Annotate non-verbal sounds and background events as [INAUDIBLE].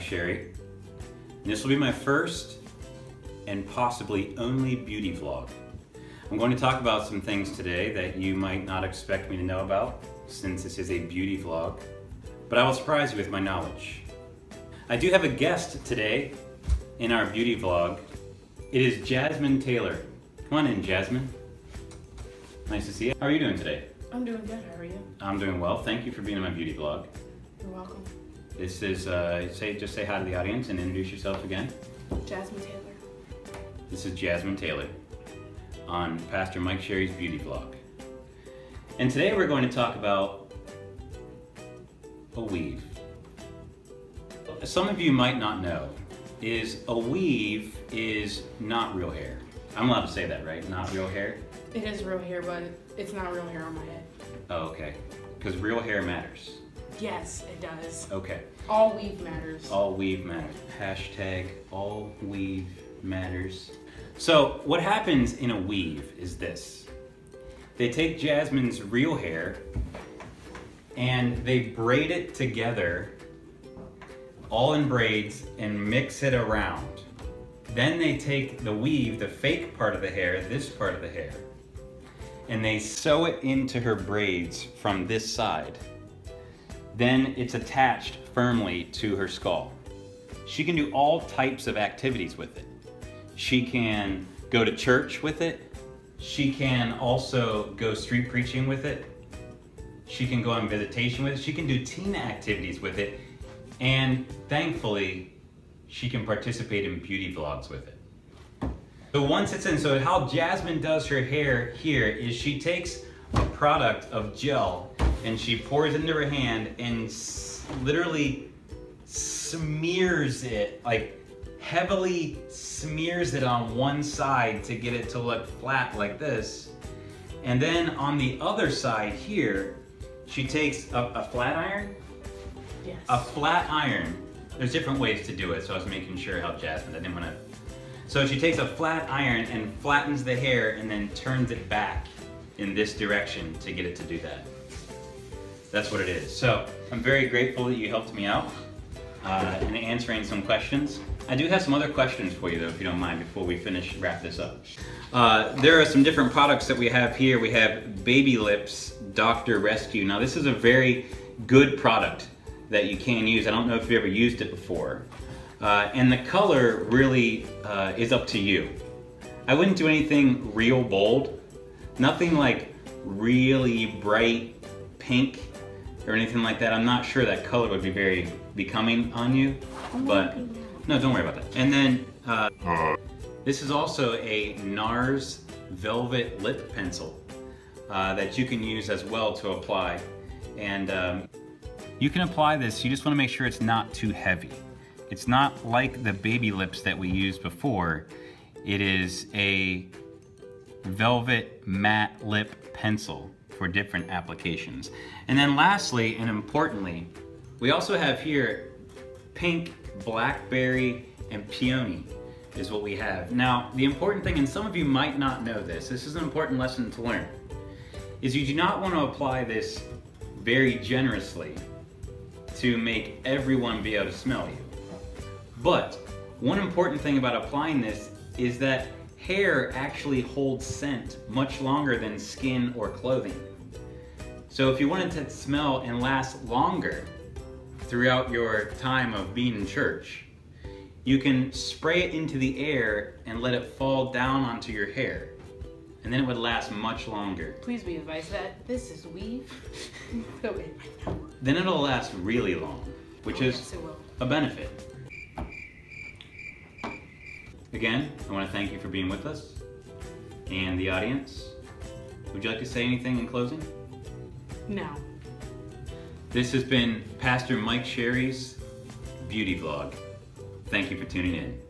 Sherry. And this will be my first and possibly only beauty vlog. I'm going to talk about some things today that you might not expect me to know about since this is a beauty vlog, but I will surprise you with my knowledge. I do have a guest today in our beauty vlog. It is Jasmine Taylor. Come on in, Jasmine. Nice to see you. How are you doing today? I'm doing good. How are you? I'm doing well. Thank you for being in my beauty vlog. You're welcome. This is, uh, say, just say hi to the audience and introduce yourself again. Jasmine Taylor. This is Jasmine Taylor on Pastor Mike Sherry's beauty vlog. And today we're going to talk about a weave. Some of you might not know is a weave is not real hair. I'm allowed to say that, right? Not real hair? It is real hair, but it's not real hair on my head. Oh, okay. Because real hair matters. Yes, it does. Okay. All weave matters. All weave matters. Hashtag all weave matters. So what happens in a weave is this. They take Jasmine's real hair and they braid it together all in braids and mix it around. Then they take the weave, the fake part of the hair, this part of the hair, and they sew it into her braids from this side. Then it's attached firmly to her skull. She can do all types of activities with it. She can go to church with it. She can also go street preaching with it. She can go on visitation with it. She can do teen activities with it. And thankfully, she can participate in beauty vlogs with it. So once it's in, so how Jasmine does her hair here is she takes a product of gel and she pours it into her hand and literally smears it, like heavily smears it on one side to get it to look flat like this. And then on the other side here, she takes a, a flat iron, yes. a flat iron. There's different ways to do it, so I was making sure how Jasmine, I didn't want to. So she takes a flat iron and flattens the hair and then turns it back in this direction to get it to do that. That's what it is. So I'm very grateful that you helped me out uh, in answering some questions. I do have some other questions for you though, if you don't mind, before we finish, wrap this up. Uh, there are some different products that we have here. We have Baby Lips Dr. Rescue. Now this is a very good product that you can use. I don't know if you've ever used it before. Uh, and the color really uh, is up to you. I wouldn't do anything real bold. Nothing like really bright pink or anything like that. I'm not sure that color would be very becoming on you, but no, don't worry about that. And then uh, this is also a NARS Velvet Lip Pencil uh, that you can use as well to apply. And um, you can apply this, you just wanna make sure it's not too heavy. It's not like the baby lips that we used before. It is a velvet matte lip pencil for different applications. And then lastly, and importantly, we also have here pink, blackberry, and peony is what we have. Now, the important thing, and some of you might not know this, this is an important lesson to learn, is you do not want to apply this very generously to make everyone be able to smell you. But one important thing about applying this is that hair actually holds scent much longer than skin or clothing. So if you want it to smell and last longer throughout your time of being in church, you can spray it into the air and let it fall down onto your hair. And then it would last much longer. Please be advised that this is weave. [LAUGHS] then it'll last really long, which oh, is yes, a benefit. Again, I want to thank you for being with us and the audience. Would you like to say anything in closing? No. This has been Pastor Mike Sherry's beauty vlog. Thank you for tuning in.